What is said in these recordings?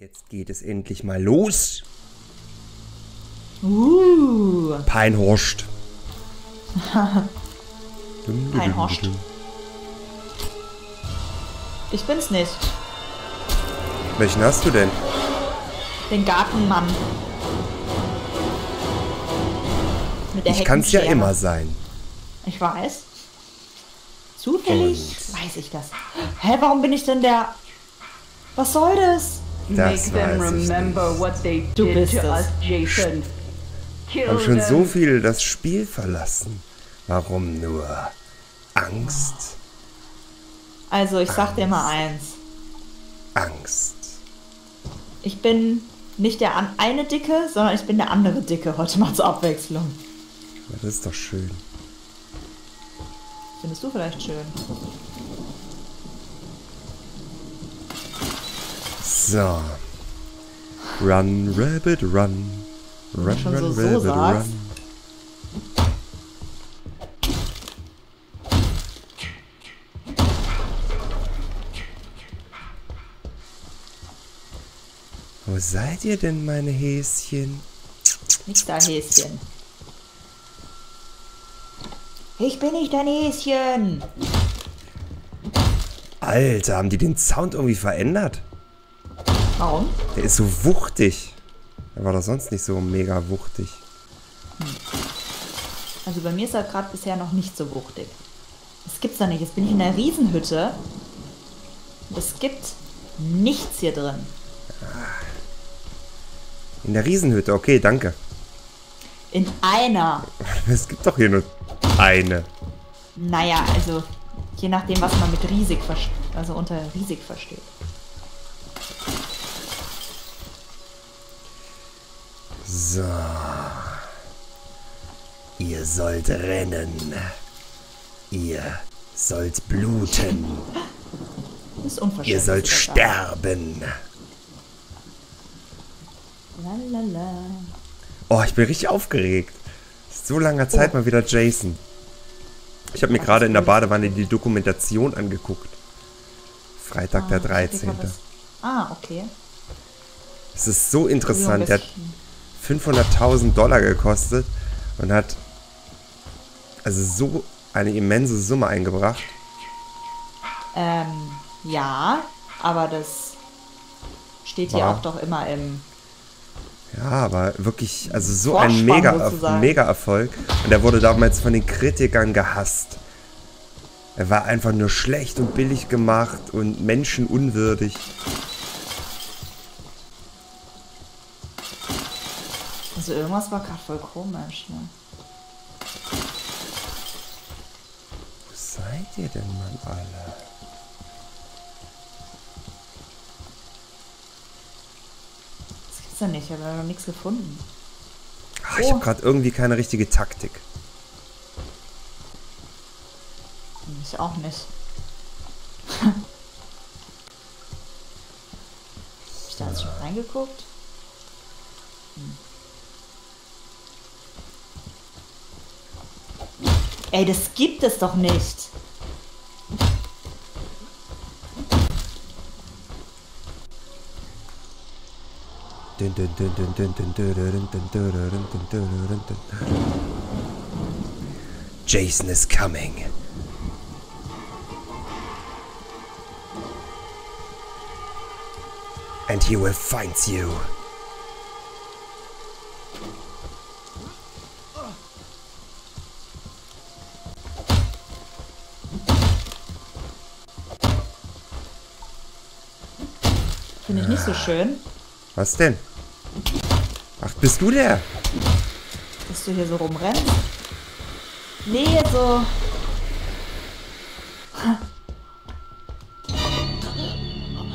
Jetzt geht es endlich mal los. Uh. Peinhorst. Peinhorst. Ich bin's nicht. Welchen hast du denn? Den Gartenmann. Mit der Ich kann's ja immer sein. Ich weiß. Zufällig weiß ich das. Hä, warum bin ich denn der... Was soll das? Das Make them weiß ich remember what they Du did bist to es. us, Jason. Kill Haben schon them. so viel das Spiel verlassen. Warum nur? Angst? Also, ich sag dir mal eins. Angst. Ich bin nicht der an eine Dicke, sondern ich bin der andere Dicke heute mal zur Abwechslung. Ja, das ist doch schön. Findest du vielleicht schön? So. Run, Rabbit, run. Run, schon run, so so Rabbit, sagst. run. Wo seid ihr denn, meine Häschen? Nicht da Häschen. Ich bin nicht dein Häschen. Alter, haben die den Sound irgendwie verändert? Warum? Der ist so wuchtig. Der war doch sonst nicht so mega wuchtig. Also bei mir ist er gerade bisher noch nicht so wuchtig. Das gibt's doch nicht. Jetzt bin ich in der Riesenhütte. Und es gibt nichts hier drin. In der Riesenhütte, okay, danke. In einer. Es gibt doch hier nur eine. Naja, also je nachdem, was man mit riesig versteht. Also unter riesig versteht. So. Ihr sollt rennen. Ihr sollt bluten. Ihr sollt sterben. Lalala. Oh, ich bin richtig aufgeregt. So langer Zeit mal wieder Jason. Ich habe mir gerade in der Badewanne die Dokumentation angeguckt. Freitag der Ah, krieg 13. mal was- Ah, okay. Es ist so interessant. Der. 500.000 Dollar gekostet und hat also so eine immense Summe eingebracht. Ähm, ja, aber das steht hier War. auch doch immer im. Ja, aber wirklich, also so Vorspann ein mega, sozusagen. mega Erfolg. Und er wurde damals von den Kritikern gehasst. Er war einfach nur schlecht und billig gemacht und menschenunwürdig. Also irgendwas war gerade voll komisch, ne? Wo seid ihr denn, Mann, alle? Das gibt's ja nicht, ich habe noch nichts gefunden. Ach, ich Oh. habe gerade irgendwie keine richtige Taktik. Ich auch nicht. Hab ich da jetzt schon reingeguckt? Hm. Ey, das gibt es doch nicht. Jason is coming. And he will find you. Nicht so schön, Was denn? Ach, bist du der? dass du hier so rumrennst. Nee, so.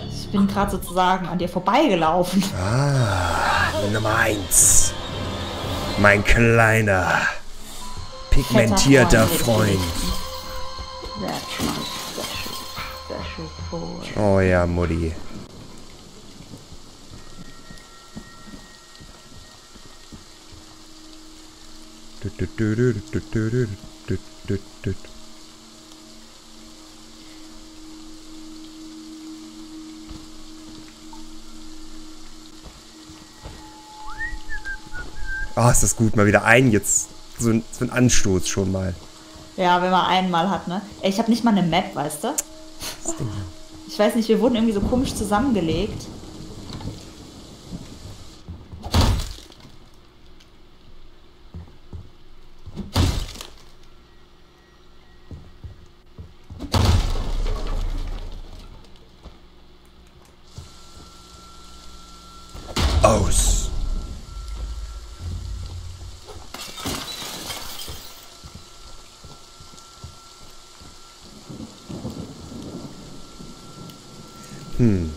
Ich bin gerade sozusagen an dir vorbeigelaufen. Nummer eins. Mein kleiner, pigmentierter Freund. Oh ja, Mutti. Ah, oh, ist das gut, mal wieder ein jetzt. So ein, so ein Anstoß schon mal. Ja, wenn man einmal hat, ne? Ey, ich habe nicht mal eine Map, weißt du? Ich weiß nicht, wir wurden irgendwie so komisch zusammengelegt. Hm.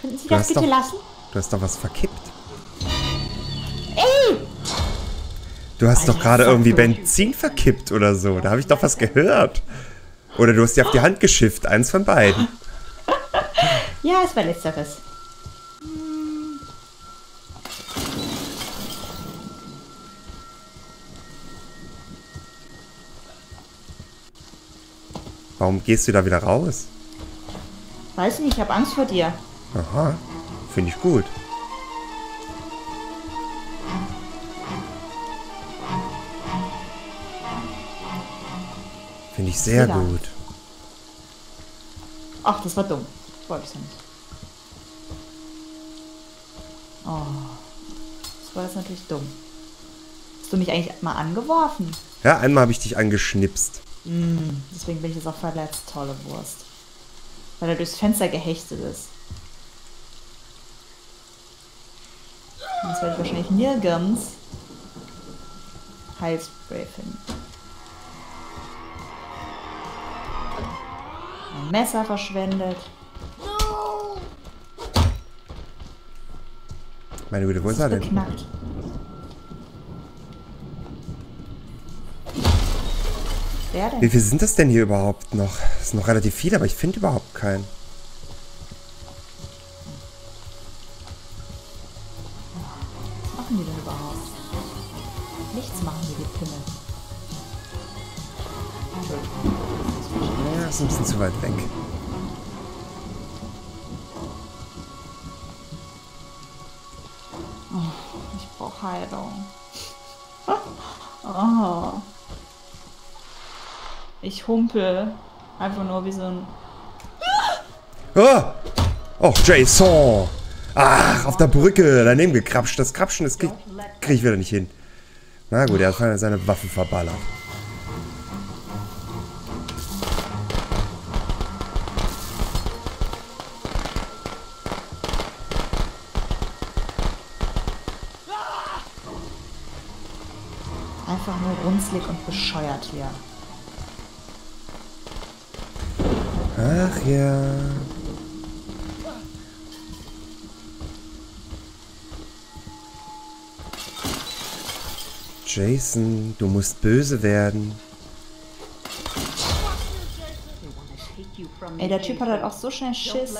Könnten Sie Du das hast bitte doch- lassen? Du hast doch was verkippt. Ey! Du hast Alter, doch gerade irgendwie. Benzin verkippt oder so. Da habe ich doch was gehört. Oder du hast dir auf die Hand geschifft. Eins von beiden. Ja, es war letzteres. Warum gehst du da wieder raus? Weiß nicht, ich habe Angst vor dir. Aha. Finde ich gut. Finde ich sehr Wieder. gut. Ach, das war dumm. Wollte ich nicht. Oh. Das war jetzt natürlich dumm. Hast du mich eigentlich mal angeworfen? Ja, einmal habe ich dich angeschnipst. Deswegen bin ich jetzt auch verletzt. Tolle Wurst. Weil er durchs Fenster gehechtet ist. Jetzt werde ich wahrscheinlich nirgends Heilspray finden. Ein Messer verschwendet. Meine Güte, wo ist er denn? Geknackt. Wie viel sind das denn hier überhaupt noch? Das sind noch relativ viele, aber ich finde überhaupt keinen. Einfach nur wie so ein. Oh! Oh, Jason! Ach, auf der Brücke, daneben gekrapscht. Das Krapschen, das krieg, krieg ich wieder nicht hin. Na gut, er hat seine Waffe verballert. Einfach nur runzlig und bescheuert hier. Ach ja. Jason, du musst böse werden. Ey, der Typ hat halt auch so schnell Schiss.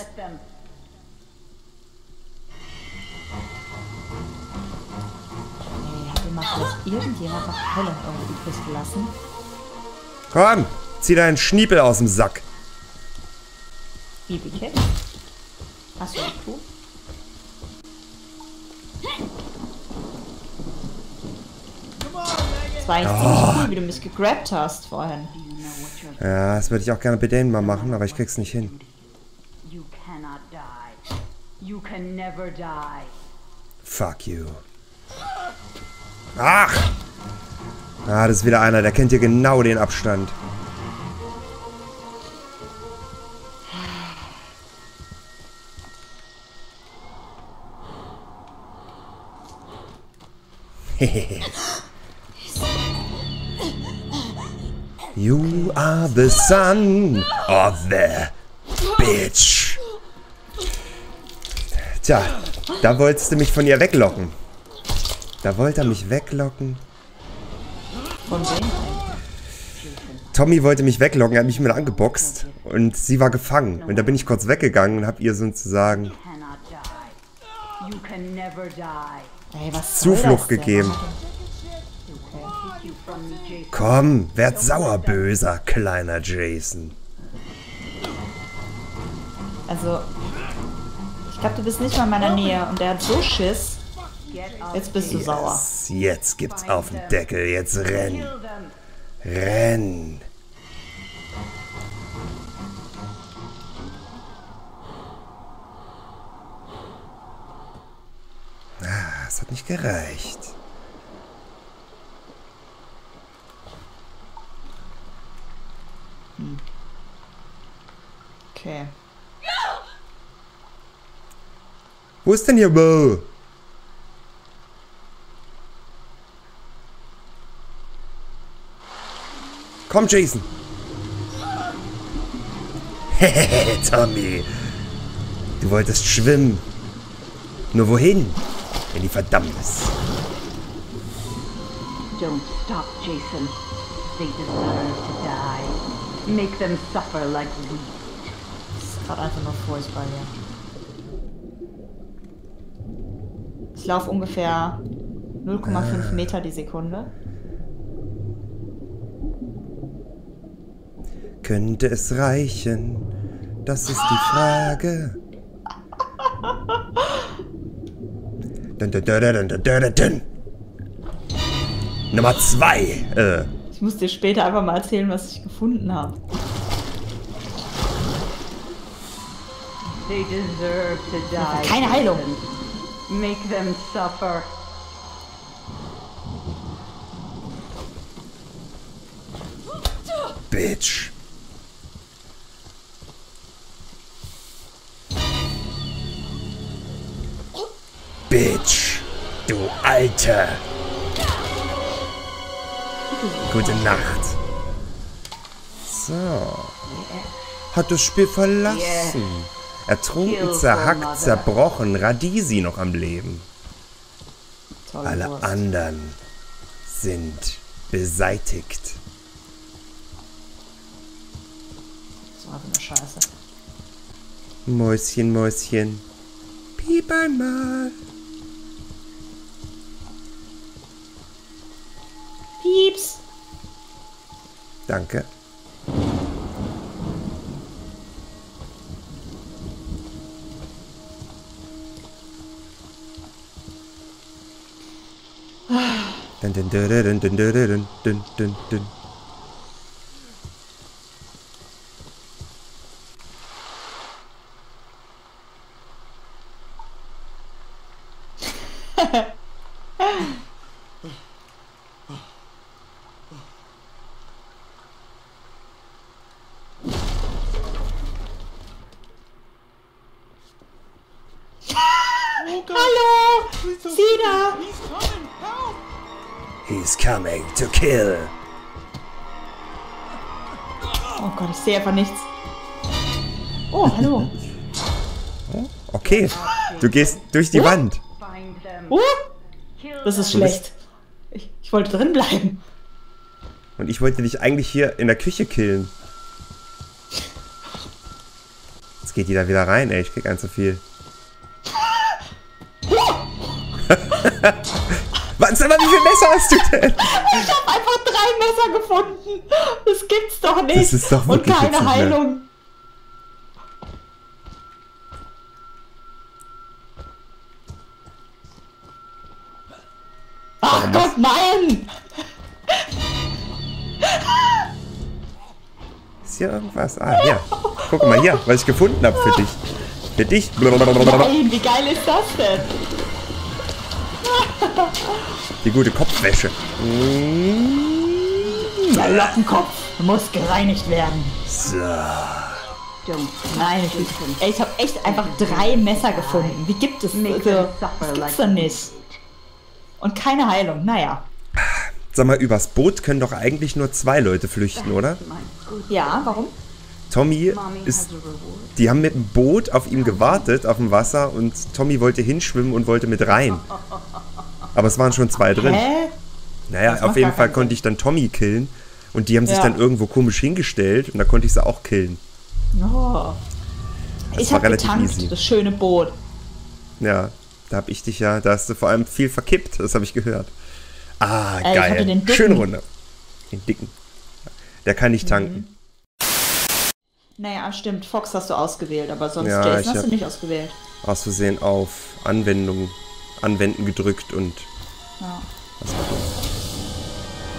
mal vielleicht irgendjemand noch Heilung irgendwie gelassen? Komm, zieh deinen Schniepel aus dem Sack. BB Kid? Hast du? Das war eigentlich ziemlich cool, wie du mich gegrabt hast vorhin. Ja, das würde ich auch gerne bei denen mal machen, aber ich krieg's nicht hin. You cannot die. You can never die. Fuck you. Ach! Ah, das ist wieder einer, der kennt hier genau den Abstand. you are the son of the bitch. Tja, da wolltest du mich von ihr weglocken. Da wollte er mich weglocken. Von wem? Tommy wollte mich weglocken, er hat mich mit angeboxt und sie war gefangen. Und da bin ich kurz weggegangen und habe ihr sozusagen. You can never die. Zuflucht gegeben. Komm, werd sauer, böser kleiner Jason. Also, ich glaube, du bist nicht mal in meiner Nähe und der hat so Schiss. Jetzt bist du yes. sauer. Jetzt gibt's auf den Deckel, jetzt renn. Renn. Es hat nicht gereicht. Okay. Wo ist denn hier Bo? Komm, Jason. Hehehe, Tommy. Du wolltest schwimmen. Nur wohin? In die Verdammnis. Don't stop, Jason. They deserve to die. Make them suffer like we. Das ist gerade einfach nur furchtbar hier. Ich laufe ungefähr 0,5 Meter die Sekunde. Könnte es reichen? Das ist die Frage. Dun, dun, dun. Nummer zwei. Äh, Ich muss dir später einfach mal erzählen, was ich gefunden habe. They deserve to die. Keine Heilung. Make them suffer. Bitch. Bitch. Du Alte. Gute Nacht. So. Hat das Spiel verlassen. Ertrunken, zerhackt, zerbrochen. Radisi noch am Leben. Alle anderen sind beseitigt. Das war nur scheiße. Mäuschen, Mäuschen. Piep einmal. Pieps! Danke. Dun, dun, dun, dun, dun, dun, dun, dun, dun, dun. Hallo! Sina! He's coming to kill. Oh Gott, ich sehe einfach nichts. Oh, hallo. Okay, du gehst durch die Wand. Find them. Oh, das ist schlecht. Ich, ich wollte drin bleiben. Und ich wollte dich eigentlich hier in der Küche killen. Jetzt geht die da wieder rein, ey. Ich krieg ein zu viel. Was, sag mal, wie viel Messer hast du denn? Ich habe einfach drei Messer gefunden. Das gibt's doch nicht. Das ist doch Und wirklich keine nicht mehr. Heilung. Ach Gott, nein! Ist hier irgendwas? Ah, hier. Guck mal hier, was ich gefunden habe für dich. Für dich. Nein, wie geil ist das denn? Die gute Kopfwäsche. Der Lockenkopf muss gereinigt werden. So. Nein, ich, ey, ich habe echt einfach drei Messer gefunden. Wie gibt es also, Das gibt's doch nicht. Und keine Heilung. Naja. Sag mal, übers Boot können doch eigentlich nur zwei Leute flüchten, oder? Ja, warum? Tommy ist. Die haben mit dem Boot auf ihm gewartet, auf dem Wasser, und Tommy wollte hinschwimmen und wollte mit rein. Aber es waren schon zwei drin. Hä? Naja, Das auf jeden Fall konnte ich dann Tommy killen. Und die haben sich Ja. dann irgendwo komisch hingestellt und da konnte ich sie auch killen. Oh. Ich habe getankt, easy. das schöne Boot. Ja, da hab ich dich ja, da hast du vor allem viel verkippt, das habe ich gehört. Ah, ich geil. hatte den dicken. Schöne Runde. Den dicken. Der kann nicht tanken. Naja, stimmt. Fox hast du ausgewählt, aber sonst Ja, Jason hast hab- du nicht ausgewählt. Aus Versehen auf Anwendung, Anwenden gedrückt und Ja.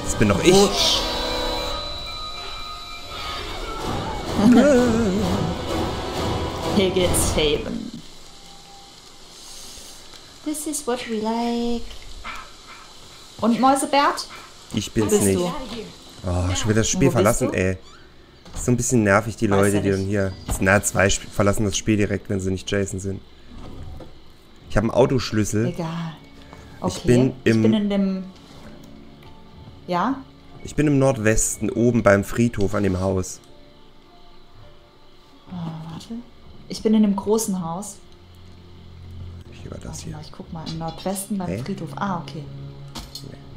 das bin doch ich. Wusch. Higgins Haven. This is what we like. Und Mäusebert? Ich bin's nicht. du? Oh, schon wieder das Spiel verlassen, du? ey. Ist so ein bisschen nervig, die Weiß Leute, die dann hier. Na, zwei verlassen das Spiel direkt, wenn sie nicht Jason sind. Ich habe einen Autoschlüssel. Egal. Okay. Ich bin im- ich bin in dem. Ja? Ich bin im Nordwesten, oben beim Friedhof an dem Haus. Warte. Ich bin in dem großen Haus. Hier war das Warte hier. mal, ich guck mal. Im Nordwesten beim Hä? Friedhof. Ah, okay.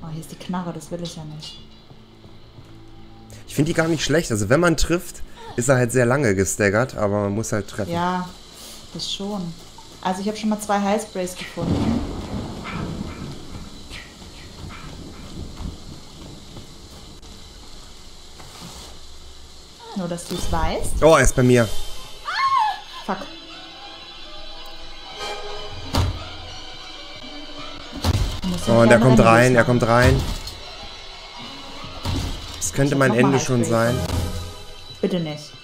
Oh, hier ist die Knarre, das will ich ja nicht. Ich finde die gar nicht schlecht. Also wenn man trifft, ist er halt sehr lange gestaggert, aber man muss halt treffen. Ja, das schon. Also ich habe schon mal zwei Highsprays gefunden. Nur, dass du es weißt. Oh, er ist bei mir. Fuck. Oh, und er kommt rein, er kommt rein. Das könnte mein Ende schon sein. Bitte nicht.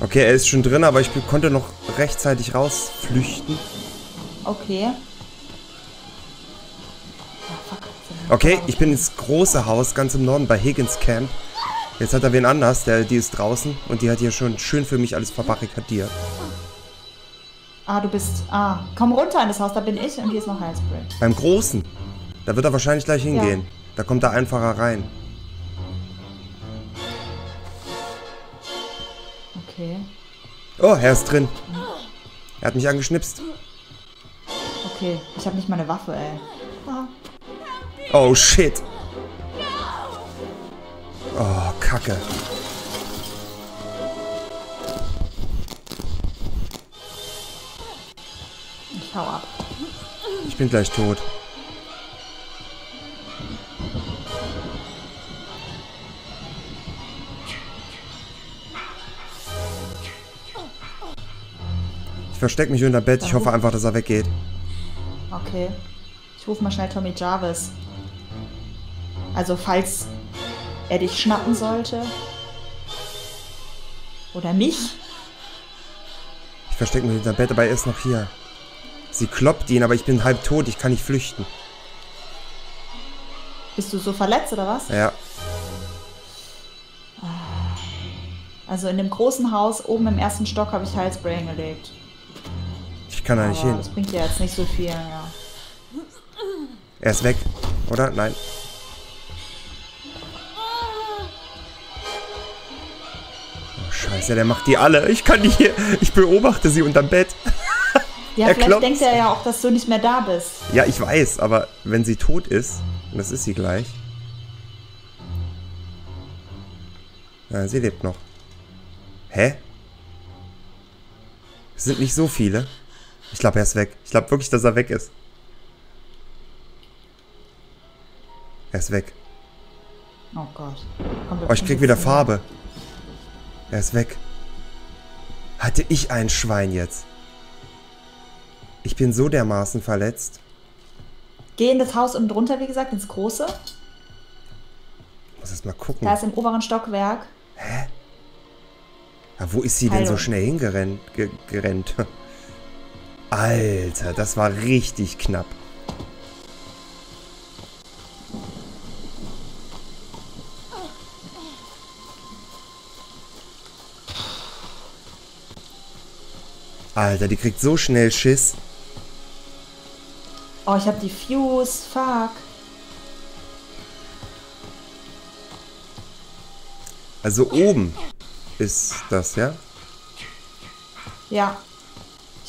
Okay, er ist schon drin, aber ich konnte noch rechtzeitig rausflüchten. Okay. Okay, ich bin ins große Haus ganz im Norden bei Higgins Camp. Jetzt hat er wen anders, der, die ist draußen und die hat hier schon schön für mich alles verbarrikadiert. Ah, du bist. Ah, komm runter in das Haus, da bin ich und hier ist noch Highspray. Beim Großen, da wird er wahrscheinlich gleich hingehen. Da kommt er einfacher rein. Oh, er ist drin. Er hat mich angeschnipst. Okay, ich habe nicht meine Waffe, ey. Ah. Oh, shit. Oh, Kacke. Ich hau ab. Ich bin gleich tot. Verstecke mich unter Bett. Ich hoffe einfach, dass er weggeht. Okay. Ich rufe mal schnell Tommy Jarvis. Also, falls er dich schnappen sollte. Oder mich. Ich verstecke mich unter Bett, aber er ist noch hier. Sie kloppt ihn, aber ich bin halb tot. Ich kann nicht flüchten. Bist du so verletzt oder was? Ja. Also in dem großen Haus oben im ersten Stock habe ich Heilspray hingelegt. Kann da nicht Aber hin. das bringt dir jetzt nicht so viel, ja. Er ist weg. Oder? Nein. Oh, scheiße, der macht die alle. Ich kann die hier. Ich beobachte sie unterm Bett. Ja, Er vielleicht klopft. denkt er ja auch, dass du nicht mehr da bist. Ja, ich weiß, aber wenn sie tot ist, und das ist sie gleich. Ja, sie lebt noch. Hä? Es sind nicht so viele. Ich glaube, er ist weg. Ich glaube wirklich, dass er weg ist. Er ist weg. Oh Gott. Oh, ich krieg wieder Farbe. Er ist weg. Hatte ich ein Schwein jetzt? Ich bin so dermaßen verletzt. Geh in das Haus unten drunter, wie gesagt, ins große. Ich muss erst mal gucken. Da ist im oberen Stockwerk. Ja, wo ist sie denn so Heilung. schnell hingerannt? Ge? Alter, das war richtig knapp. Alter, die kriegt so schnell Schiss. Oh, ich habe die Fuse. Fuck. Also oben ist das, ja? Ja.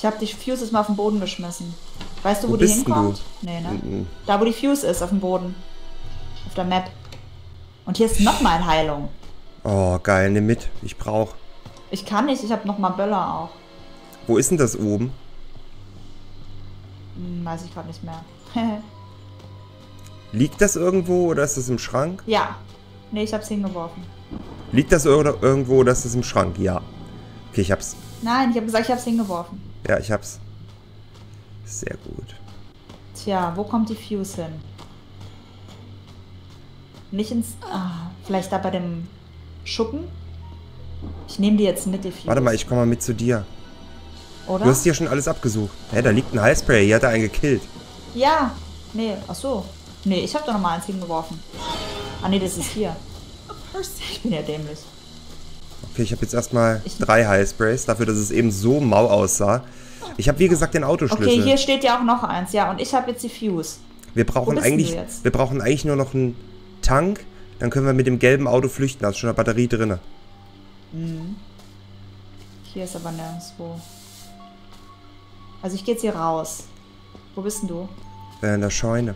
Ich habe die Fuse jetzt mal auf den Boden geschmissen. Weißt du, wo, Wo die hinkommt? Nee, ne? Da, wo die Fuse ist, auf dem Boden. Auf der Map. Und hier ist nochmal Heilung. Oh, geil, nimm mit. Ich brauch. Ich kann nicht, ich habe nochmal Böller auch. Wo ist denn das oben? Hm, weiß ich gerade nicht mehr. Liegt das irgendwo oder ist das im Schrank? Ja. Nee, ich hab's hingeworfen. Liegt das ir- irgendwo oder ist das im Schrank? Ja. Okay, ich hab's. Nein, ich habe gesagt, ich hab's hingeworfen. Ja, ich hab's. Sehr gut. Tja, wo kommt die Fuse hin? Nicht ins. Ah, vielleicht da bei dem Schuppen? Ich nehme die jetzt mit, die Fuse. Warte mal, ich komme mal mit zu dir. Oder? Du hast hier schon alles abgesucht. Hä, da liegt ein Highspray. Hier hat er einen gekillt. Ja. Nee, ach so. Nee, ich habe doch noch mal eins hingeworfen. Ah, nee, das ist hier. Ich bin ja dämlich. Okay, ich habe jetzt erstmal drei Highsprays, dafür, dass es eben so mau aussah. Ich habe, wie gesagt, den Autoschlüssel. Okay, hier steht ja auch noch eins. Ja, und ich habe jetzt die Fuse. wir brauchen eigentlich, wir brauchen eigentlich nur noch einen Tank. Dann können wir mit dem gelben Auto flüchten. Da ist schon eine Batterie drinne. Hier ist aber nirgendwo. Also ich gehe jetzt hier raus. Wo bist denn du? Äh, in der Scheune.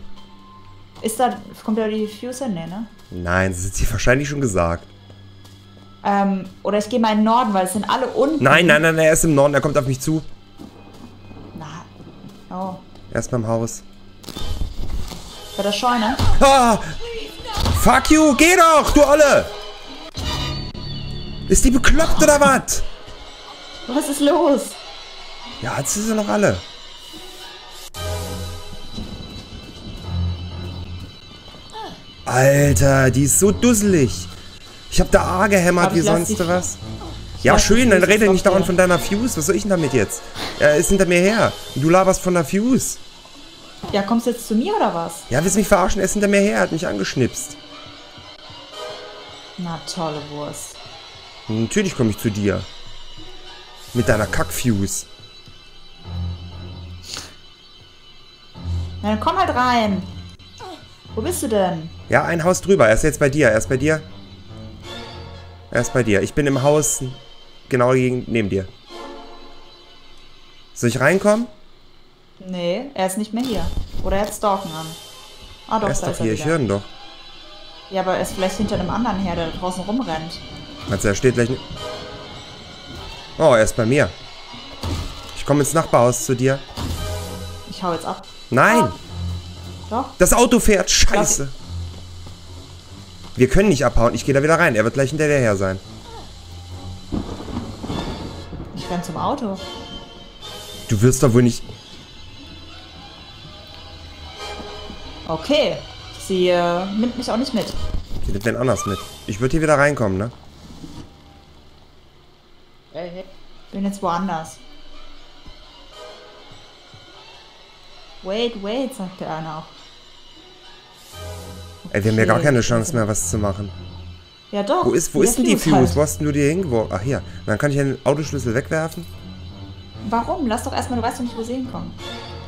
Ist da, kommt da die Fuse hin? Nee, ne? Nein, das ist dir wahrscheinlich schon gesagt. Ähm, oder ich gehe mal in den Norden, weil es sind alle unten. Nein, nein, nein, er ist im Norden. Er kommt auf mich zu. Na. Oh. Er ist beim Haus. Bei der Scheune? Ah! Fuck you, geh doch, du Olle! Ist die bekloppt oder was? Was ist los? Ja, jetzt sind sie noch alle. Alter, die ist so dusselig. Ich hab da A gehämmert wie sonst was. Ja, schön, dann rede nicht dauernd von deiner Fuse. Was soll ich denn damit jetzt? Er ist hinter mir her. Und du laberst von der Fuse. Ja, kommst du jetzt zu mir oder was? Ja, willst du mich verarschen? Er ist hinter mir her, er hat mich angeschnipst. Na, tolle Wurst. Natürlich komme ich zu dir. Mit deiner Kackfuse. Na, dann komm halt rein. Wo bist du denn? Ja, ein Haus drüber. Er ist jetzt bei dir. Er ist bei dir. Er ist bei dir. Ich bin im Haus genau gegen, neben dir. Soll ich reinkommen? Nee, er ist nicht mehr hier. Oder er hat Stalken an. Ah doch, er ist da doch ist er hier. Ich wieder. höre ihn doch. Ja, aber er ist vielleicht hinter einem anderen her, der da draußen rumrennt. Du, er steht gleich... Oh, er ist bei mir. Ich komme ins Nachbarhaus zu dir. Ich hau jetzt ab. Nein! Doch. Das Auto fährt. Scheiße. Wir können nicht abhauen. Ich gehe da wieder rein. Er wird gleich hinterher sein. Ich renn zum Auto. Du wirst doch wohl nicht... Okay. Sie äh, nimmt mich auch nicht mit. Die nimmt wen anders mit. Ich würde hier wieder reinkommen, ne? Bin jetzt woanders. Wait, wait, sagt der eine auch. Ey, wir haben ja gar keine Chance mehr, was zu machen. Ja doch. Wo ist, wo ist denn die Fuse? halt. Wo hast denn du die hingeworfen? Ach hier. Dann kann ich den Autoschlüssel wegwerfen. Warum? Lass doch erstmal, du weißt doch nicht, wo sie hinkommen.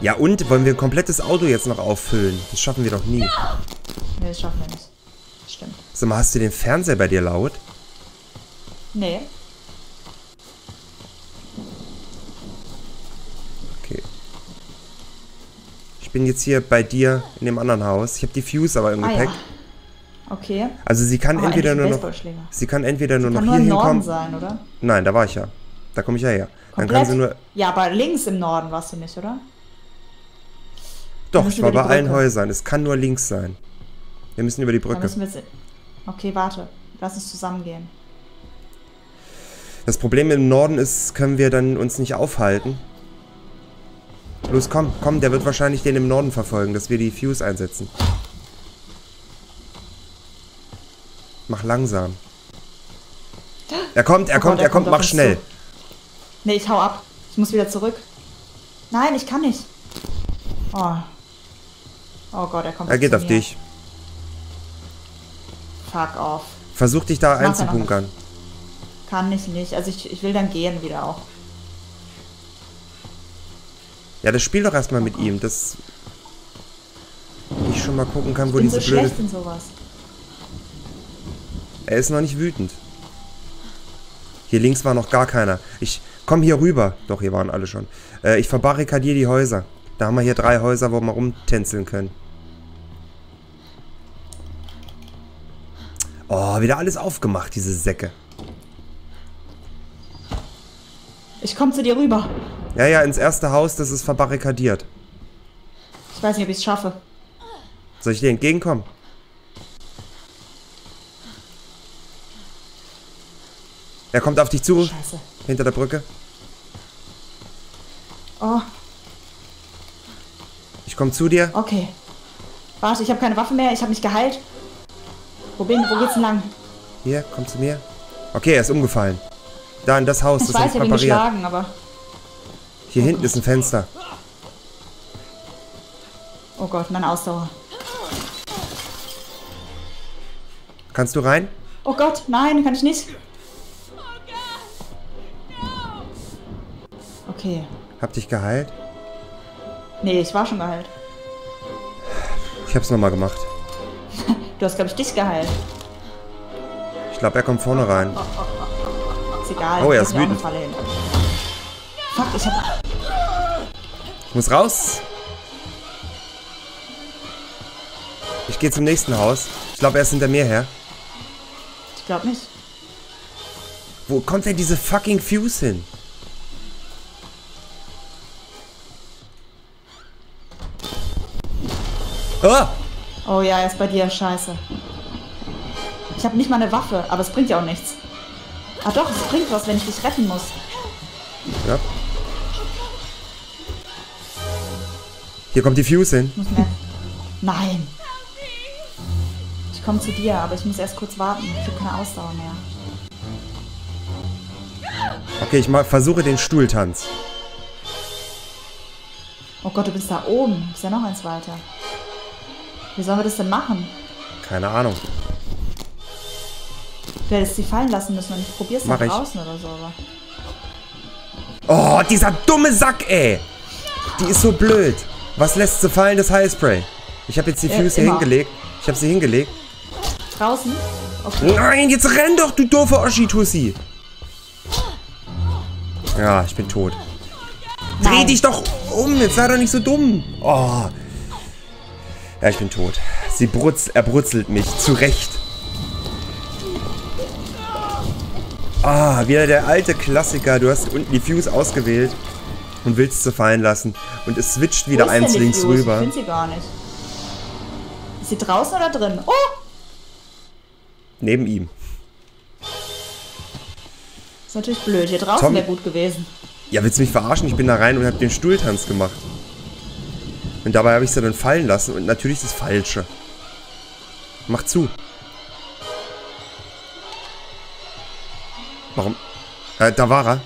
Ja und? Wollen wir ein komplettes Auto jetzt noch auffüllen? Das schaffen wir doch nie. Nee, das schaffen wir nicht. Stimmt. Sag mal, hast du den Fernseher bei dir laut? Nee. Ich bin jetzt hier bei dir in dem anderen Haus. Ich habe die Fuse aber im Ah Gepäck. ja. Okay. Also sie kann Oh, entweder nur noch... Sie kann entweder nur Kann noch nur hier im Norden hinkommen. sein, oder? Nein, da war ich ja. Da komme ich ja her. Dann kann Komplett? sie nur... Ja, aber links im Norden warst du nicht, oder? Doch, ich war bei allen. Häusern. Es kann nur links sein. Wir müssen über die Brücke. jetzt. Okay, warte. Lass uns zusammen gehen. Das Problem im Norden ist, können wir dann uns nicht aufhalten. Los, komm, komm, der wird wahrscheinlich den im Norden verfolgen, dass wir die Fuse einsetzen. Mach langsam. Er kommt, er Oh kommt, Gott, er kommt, kommt mach schnell. zu. Nee, ich hau ab. Ich muss wieder zurück. Nein, ich kann nicht. Oh. Oh Gott, er kommt Er geht auf mir. dich. Fuck off. Versuch dich da er einzubunkern. Kann ich nicht. Also ich, ich will dann gehen wieder auch. Ja, das spiel doch erstmal mit ihm, dass ich schon mal gucken kann, wo ich bin diese so blöde... schlecht in sowas. Er ist noch nicht wütend. Hier links war noch gar keiner. Ich komm hier rüber. Doch, hier waren alle schon. Äh, ich verbarrikadiere die Häuser. Da haben wir hier drei Häuser, wo wir rumtänzeln können. Oh, wieder alles aufgemacht, diese Säcke. Ich komme zu dir rüber. Ja, ja, ins erste Haus, das ist verbarrikadiert. Ich weiß nicht, ob ich es schaffe. Soll ich dir entgegenkommen? Er kommt auf dich zu, Scheiße. hinter der Brücke. Oh, Ich komme zu dir. okay. Warte, ich habe keine Waffe mehr. Ich habe mich geheilt. Wo, bin, wo geht's denn lang? Hier, komm zu mir. Okay, er ist umgefallen. Da in das Haus, Ich das weiß, ich ich habe ihn geschlagen, aber... Hier hinten ist ein Fenster. Oh Gott, meine Ausdauer. Kannst du rein? Oh Gott, nein, kann ich nicht. Okay. Hab dich geheilt. Nee, ich war schon geheilt. Ich hab's nochmal gemacht. Du hast, glaube ich, dich geheilt. Ich glaube, er kommt vorne rein. Ist egal. Oh, er ist wütend. Fuck, ich hab... Ich muss raus. Ich gehe zum nächsten Haus. Ich glaube, er ist hinter mir her. Ich glaube nicht. Wo kommt denn diese fucking Fuse hin? Ah! Oh ja, er ist bei dir. Scheiße. Ich habe nicht mal eine Waffe, aber es bringt ja auch nichts. Ah doch, es bringt was, wenn ich dich retten muss. Ja. Hier kommt die Fuse hin. Nein. Ich komme zu dir, aber ich muss erst kurz warten. Ich habe keine Ausdauer mehr. Okay, ich mal versuche den Stuhltanz. Oh Gott, du bist da oben. Ist ja noch eins weiter. Wie sollen wir das denn machen? Keine Ahnung. Du hättest sie fallen lassen müssen und ich probier's Mach nach draußen oder so. Aber Oh, dieser dumme Sack, ey. Die ist so blöd. Was lässt sie fallen? Das Highspray. Ich habe jetzt die Fuse hier immer. hingelegt. Ich habe sie hingelegt. draußen? Okay. Nein, jetzt renn doch, du doofe Oschi-Tussi. Ja, ich bin tot. Dreh Nein. dich doch um, jetzt sei doch nicht so dumm. Oh. Ja, ich bin tot. Sie brutz, er brutzelt mich. Zu Recht. Ah, wieder der alte Klassiker. Du hast unten die Fuse ausgewählt und willst sie fallen lassen. Und es switcht wieder eins links? Ich rüber. finde sie gar nicht. Ist sie draußen oder drin? Oh! Neben ihm. Ist natürlich blöd. Hier draußen wäre gut gewesen. Ja, willst du mich verarschen? Ich bin da rein und habe den Stuhltanz gemacht. Und dabei habe ich sie dann fallen lassen und natürlich das Falsche. Mach zu. Warum? Äh, da war er.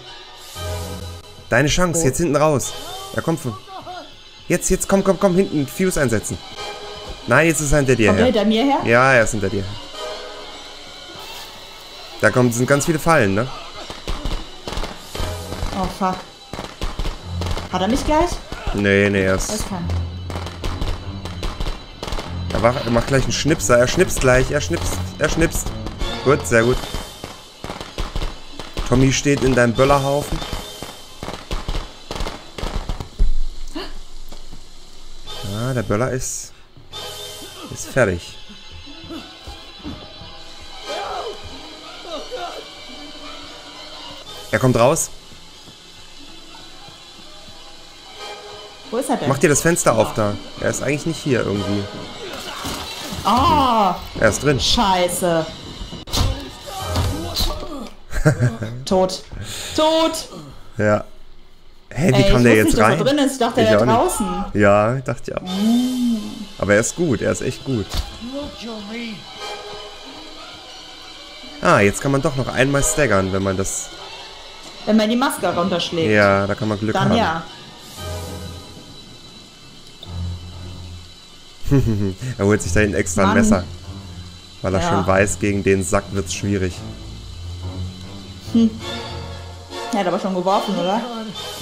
Deine Chance, jetzt hinten raus. Ja, komm von. Jetzt, jetzt, komm, komm, komm, hinten Fuse einsetzen. Nein, jetzt ist er hinter dir Kommt er her. hinter mir her? Ja, er ist hinter dir. Da kommen, sind ganz viele Fallen, ne? Oh fuck. Hat er mich gleich? Nee, nee, er ist. Das kann. Er, war, er macht gleich einen Schnipser. Er schnipst gleich. Er schnipst. Er schnipst. Gut, sehr gut. Tommy steht in deinem Böllerhaufen. Ah, der Böller ist... Ist fertig. Er kommt raus. Wo ist er denn? Mach dir das Fenster auf da. Er ist eigentlich nicht hier irgendwie. Oh, Er ist drin. scheiße. Tot. Tot. Ja. Hä, wie Ey, kam ich der jetzt nicht, dass rein? er drin ist. Ich dachte, Ich er auch wäre nicht. draußen. Ja, dachte ich auch. Aber er ist gut, er ist echt gut. Ah, jetzt kann man doch noch einmal staggern, wenn man das... Wenn man die Maske runterschlägt. Ja, da kann man Glück Dann haben. ja. Er holt sich da hinten extra ein Mann. Messer. Weil er Ja. schon weiß, gegen den Sack wird's schwierig. Er hat aber schon geworfen, oder?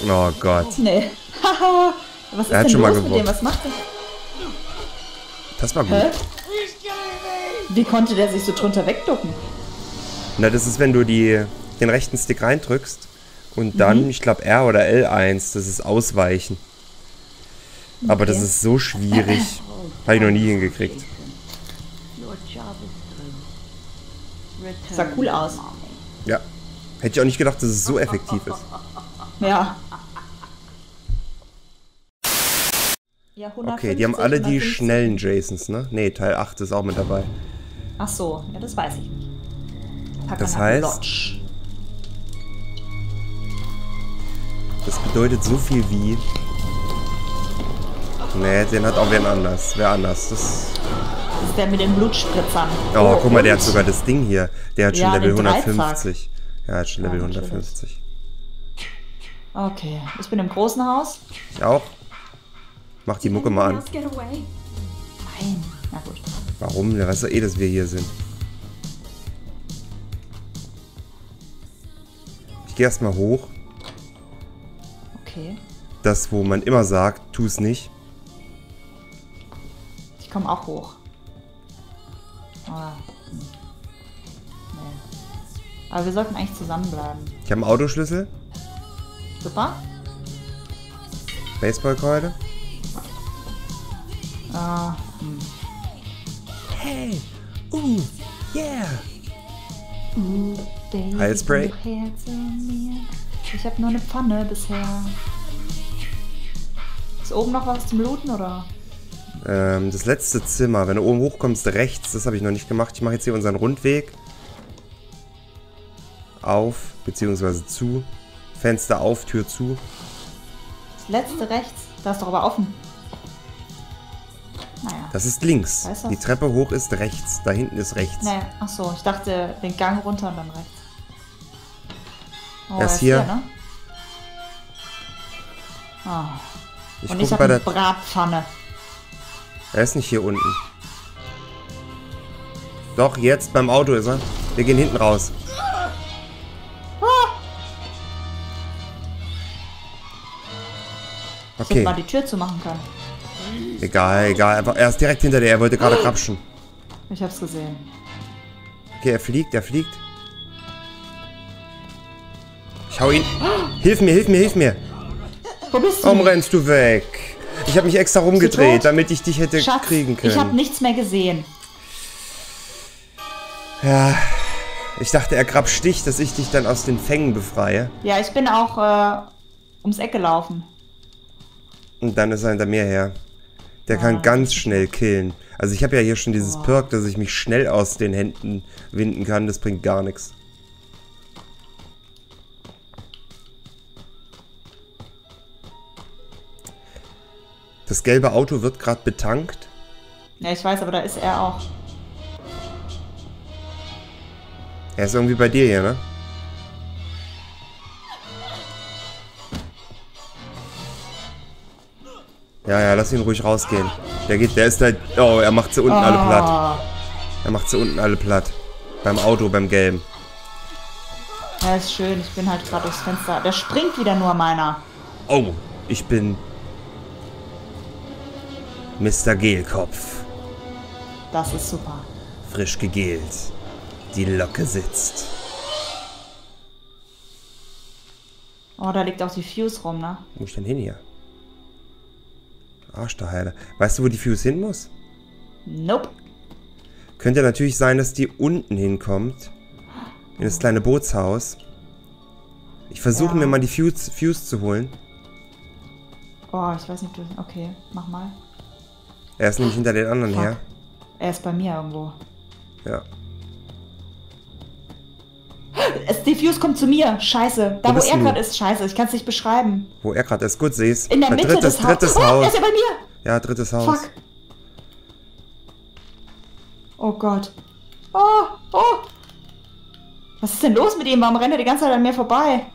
Oh Gott. Nee. Was ist Er hat denn schon mal los mit geworfen. dem? Was macht er? Das war gut. Hä? Wie konnte der sich so drunter wegducken? Na, das ist, wenn du die, den rechten Stick reindrückst und dann, Mhm. ich glaube, R oder L1, das ist Ausweichen. Aber das ist so schwierig. Habe ich noch nie hingekriegt. Sah cool aus. Ja. Hätte ich auch nicht gedacht, dass es so effektiv ist. Ja. Ja, 150, Okay, die haben alle die 150. schnellen Jasons, ne? Ne, Teil 8 ist auch mit dabei. Ach so, ja, das weiß ich nicht. Pack Das heißt- Lodge. Das bedeutet so viel wie... Ne, den hat auch wer anders. Wer anders. Das... Das ist der mit den Blutspritzern. Oh, guck mal, der hat sogar das Ding hier. Der hat schon Ja, Level den Dreizack. 150. Ja, hat schon Ja, Level natürlich. 150. Okay, ich bin im großen Haus. Ich auch. Mach die Mucke mal an. Nein. Na gut. Warum? Der weiß doch eh, dass wir hier sind. Ich gehe erstmal hoch. Okay. Das, wo man immer sagt, tu es nicht. Ich komme auch hoch. Hm. Nee. Aber wir sollten eigentlich zusammenbleiben. Ich habe einen Autoschlüssel. Super. Baseballkeule. Ah, hm. Hey. Uh. Yeah. Uh, Baby, Heilspray? Ich habe nur eine Pfanne bisher. Ist oben noch was zum Looten oder? Ähm, das letzte Zimmer. Wenn du oben hochkommst, rechts. Das habe ich noch nicht gemacht. Ich mache jetzt hier unseren Rundweg. Auf, beziehungsweise zu. Fenster auf, Tür zu. Das letzte rechts. Da ist doch aber offen. Naja. Das ist links. Weißt du Die? Treppe hoch ist rechts. Da hinten ist rechts. Naja, ach so, ich dachte den Gang runter und dann rechts. Oh, Er ist hier. ne? Ah. Ich und ich habe bei eine der. Bratpfanne. Er ist nicht hier unten. Doch, jetzt beim Auto ist er. Wir gehen hinten raus. Ich Okay, mal die Tür zumachen können. egal, egal. Einfach- Er ist direkt hinter dir. Er wollte gerade krapschen. Ich hab's gesehen. Okay, er fliegt, er fliegt. Ich hau ihn. Hilf mir, hilf mir, hilf mir. Wo bist du? Warum rennst du weg? Ich habe mich extra rumgedreht, damit ich dich hätte Schatz, kriegen können. ich habe nichts mehr gesehen. Ja, ich dachte, er grapscht dich, dass ich dich dann aus den Fängen befreie. Ja, ich bin auch äh, ums Eck gelaufen. Und dann ist er hinter mir her. Der kann ganz schnell killen. Also ich habe ja hier schon dieses Boah. Perk, dass ich mich schnell aus den Händen winden kann. Das bringt gar nichts. Das gelbe Auto wird gerade betankt. Ja, ich weiß, aber da ist er auch. Er ist irgendwie bei dir hier, ne? Ja, ja, lass ihn ruhig rausgehen. Der geht, der ist da. Oh, er macht sie unten alle platt. Ah. Er macht sie unten alle platt. Beim Auto, beim Gelben. Ja, ist schön. Ich bin halt gerade durchs Fenster. Der springt wieder nur meiner. Oh, ich bin. Mr. Gelkopf. Das ist super. Frisch gegelt. Die Locke sitzt. Oh, da liegt auch die Fuse rum, ne? Wo ich denn hin hier? Arsch der Heide. Weißt du, wo die Fuse hin muss? Nope. Könnte natürlich sein, dass die unten hinkommt. In das kleine Bootshaus. Ich versuche Ja. mir mal die Fuse, Fuse zu holen. Oh, ich weiß nicht, du. Okay, mach mal. Er ist nämlich hinter den anderen Fuck. her. Er ist bei mir irgendwo. Ja. Es, die Fuse kommt zu mir. Scheiße. Da, Wo wo, er gerade ist. Scheiße. Ich kann es nicht beschreiben. Wo er gerade ist. Gut, seh's. In der Mitte drittes, des Hauses. drittes Oh, er Haus. ist ja bei mir. Ja, drittes Haus. Fuck. Oh Gott. Oh, oh. Was ist denn los mit ihm? Warum rennt er die ganze Zeit an mir vorbei?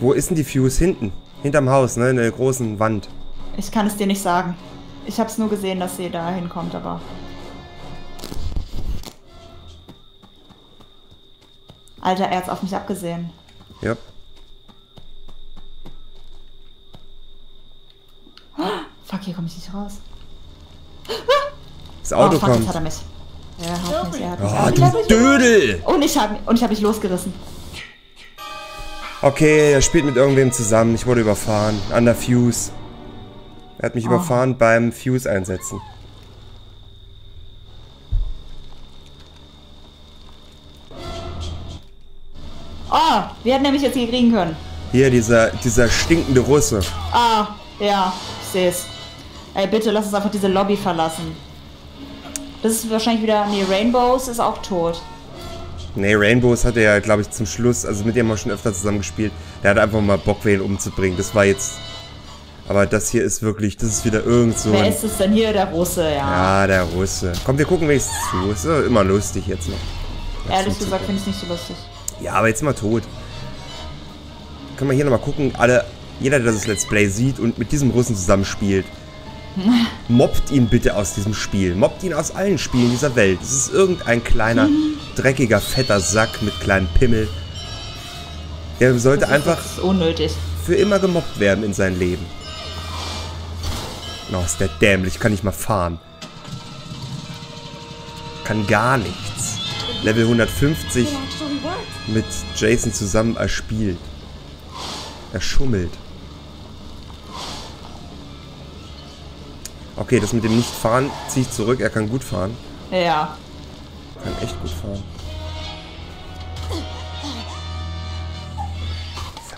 Wo ist denn die Fuse? Hinten. Hinterm Haus, ne? In der großen Wand. Ich kann es dir nicht sagen. Ich habe es nur gesehen, dass sie da hinkommt, aber. Alter, er hat's auf mich abgesehen. Ja. Fuck, hier komme ich nicht raus. Das Auto oh, fuck, jetzt kommt. hat er mich. Er hat mich, er hat mich. Oh, mich, du. Dödel! Und ich habe und ich hab mich losgerissen. Okay, er spielt mit irgendwem zusammen. Ich wurde überfahren. An der Fuse. Er hat mich Oh. überfahren beim Fuse einsetzen. Wir hätten nämlich jetzt hier kriegen können. Hier, dieser, dieser stinkende Russe. Ah, Ja, ich sehe es. Ey, bitte lass uns einfach diese Lobby verlassen. Das ist wahrscheinlich wieder. Nee, Rainbows ist auch tot. Nee, Rainbows hatte ja, glaube ich, zum Schluss, also mit dem haben wir schon öfter zusammen gespielt. Der hat einfach mal Bock, wen umzubringen. Das war jetzt. Aber das hier ist wirklich, das ist wieder irgend so. Wer ein- ist es denn hier? Der Russe, ja. Ja, der Russe. Komm, wir gucken wenigstens zu. Ist immer lustig jetzt noch. Ehrlich gesagt finde ich es nicht so lustig. Ja, aber jetzt wir tot. Können wir hier nochmal gucken, alle, jeder, der das Let's Play sieht und mit diesem Russen zusammenspielt, mobbt ihn bitte aus diesem Spiel. Mobbt ihn aus allen Spielen dieser Welt. Es ist irgendein kleiner, dreckiger, fetter Sack mit kleinem Pimmel. Der sollte einfach für immer gemobbt werden in sein Leben. Oh, ist der dämlich. Kann nicht mal fahren. Kann gar nichts. Level 150 mit Jason zusammen erspielt. Er schummelt. Okay, das mit dem Nicht-Fahren ziehe ich zurück. Er kann gut fahren. Ja. Kann echt gut fahren.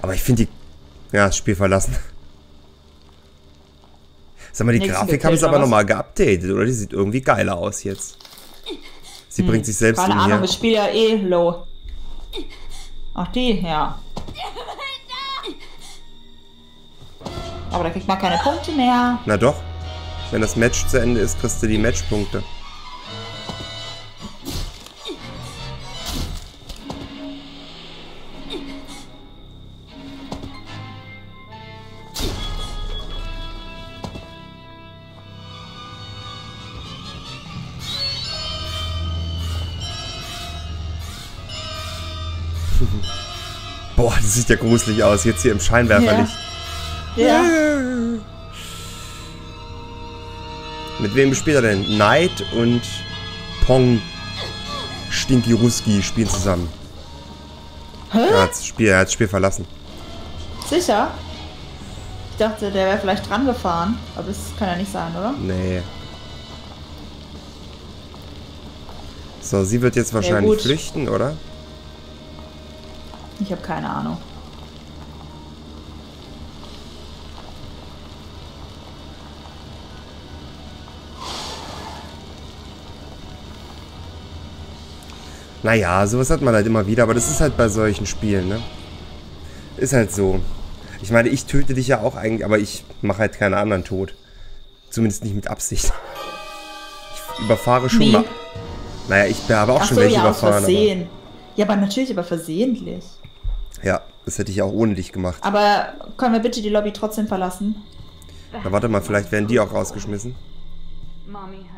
Aber ich finde die... Ja, das Spiel verlassen. Sag mal, die Nächsten Grafik haben sie aber nochmal geupdatet, oder? Die sieht irgendwie geiler aus jetzt. Sie bringt sich selbst Keine in Ahnung, ich spiele ja eh low. Ach, die, ja. Aber da kriegt man keine Punkte mehr. Na doch. Wenn das Match zu Ende ist, kriegst du die Matchpunkte. Boah, das sieht ja gruselig aus. Jetzt hier im Scheinwerferlicht. Ja. Mit wem spielt er denn? Knight und Pong Stinky Ruski spielen zusammen. Hä? Er hat das Spiel, er hat das Spiel verlassen. Sicher? Ich dachte, der wäre vielleicht dran gefahren. Aber das kann ja nicht sein, oder? Nee. So, sie wird jetzt wahrscheinlich gut. flüchten, oder? Ich habe keine Ahnung. Naja, sowas hat man halt immer wieder, aber das ist halt bei solchen Spielen, ne? Ist halt so. Ich meine, ich töte dich ja auch eigentlich, aber ich mache halt keinen anderen tot. Zumindest nicht mit Absicht. Ich überfahre schon Wie? mal. Naja, ich habe auch Ach schon so, welche ja, aus überfahren. Aber, Versehen. Ja, aber natürlich aber versehentlich. ja, das hätte ich auch ohne dich gemacht. Aber können wir bitte die Lobby trotzdem verlassen? Na, warte mal, vielleicht werden die auch rausgeschmissen. Mommy a reward.